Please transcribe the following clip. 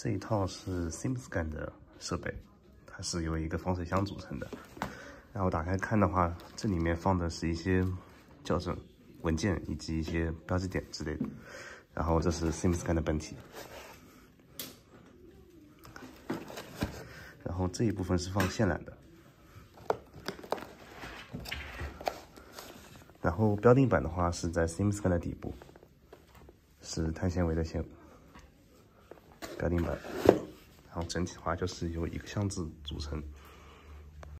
这一套是 SimScan 的设备，它是由一个防水箱组成的。然后打开看的话，这里面放的是一些校正文件以及一些标记点之类的。然后这是 SimScan 的本体。然后这一部分是放线缆的。然后标定板的话是在 SimScan 的底部，是碳纤维的线标定板。然后整体的话就是由一个箱子组成。